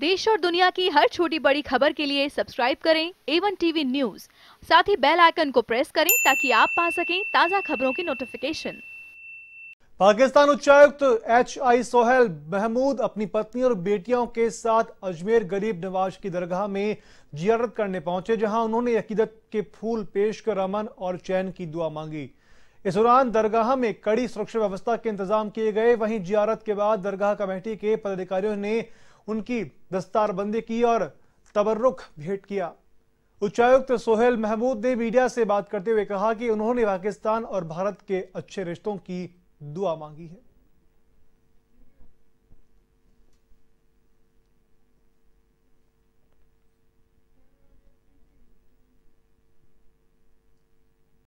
देश और दुनिया की हर छोटी बड़ी खबर के लिए सब्सक्राइब करें एवन टीवी न्यूज़ साथ ही बेल आइकन को प्रेस करें ताकि आप पा सकें ताज़ा खबरों की नोटिफिकेशन पाकिस्तान उच्चायुक्त एच आई सोहेल महमूद अपनी पत्नी और बेटियों के साथ अजमेर गरीब नवाज़ की दरगाह में जियारत करने पहुँचे, जहाँ उन्होंने अकीदत के फूल पेश कर अमन और चैन की दुआ मांगी। इस दौरान दरगाह में कड़ी सुरक्षा व्यवस्था के इंतज़ाम किए गए। वहीं जियारत के बाद दरगाह कमेटी के पदाधिकारियों ने उनकी दस्तारबंदी की और तबर्रुख भेंट किया। उच्चायुक्त सोहेल महमूद ने मीडिया से बात करते हुए कहा कि उन्होंने पाकिस्तान और भारत के अच्छे रिश्तों की दुआ मांगी है।